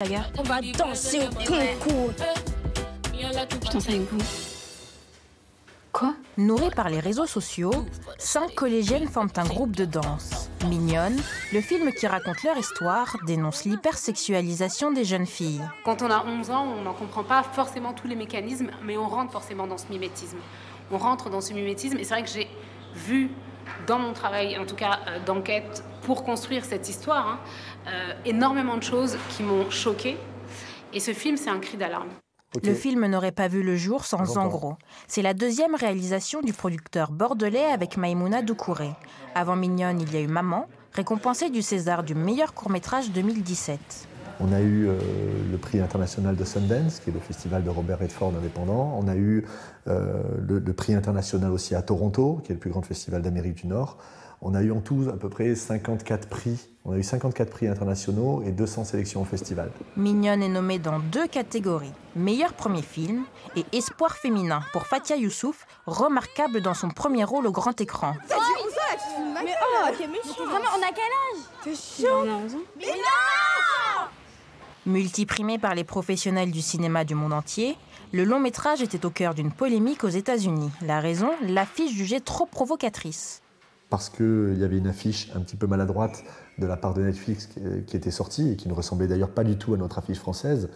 On va danser au concours. Avec vous. Quoi? Nourris par les réseaux sociaux, cinq collégiennes forment un groupe de danse. Mignonne, le film qui raconte leur histoire dénonce l'hypersexualisation des jeunes filles. Quand on a 11 ans, on n'en comprend pas forcément tous les mécanismes, mais on rentre forcément dans ce mimétisme. On rentre dans ce mimétisme, et c'est vrai que j'ai vu dans mon travail, en tout cas euh, d'enquête, pour construire cette histoire, hein, euh, énormément de choses qui m'ont choquée. Et ce film, c'est un cri d'alarme. Le film n'aurait pas vu le jour sans. Zangro. C'est la deuxième réalisation du producteur bordelais avec Maïmouna Doucouré. Avant Mignonne, il y a eu Maman, récompensée du César du meilleur court-métrage 2017. On a eu euh, le prix international de Sundance, qui est le festival de Robert Redford indépendant. On a eu euh, le, le prix international aussi à Toronto, qui est le plus grand festival d'Amérique du Nord. On a eu en tout à peu près 54 prix. On a eu 54 prix internationaux et 200 sélections au festival. Mignonne est nommée dans deux catégories meilleur premier film et espoir féminin pour Fatia Youssouf, remarquable dans son premier rôle au grand écran. Mais oh, t'es méchant. Vraiment, on a quel âge? T'es chiant. On a 11 ans. Multiprimé par les professionnels du cinéma du monde entier, le long métrage était au cœur d'une polémique aux États-Unis. La raison, l'affiche jugée trop provocatrice. Parce qu'il y avait une affiche un petit peu maladroite de la part de Netflix qui, qui était sortie et qui ne ressemblait d'ailleurs pas du tout à notre affiche française,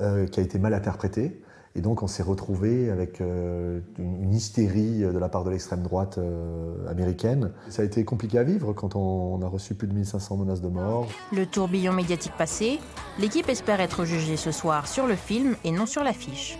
euh, qui a été mal interprétée. Et donc on s'est retrouvé avec euh, une, hystérie de la part de l'extrême droite euh, américaine. Ça a été compliqué à vivre quand on, on a reçu plus de 1500 menaces de mort. Le tourbillon médiatique passé, l'équipe espère être jugée ce soir sur le film et non sur l'affiche.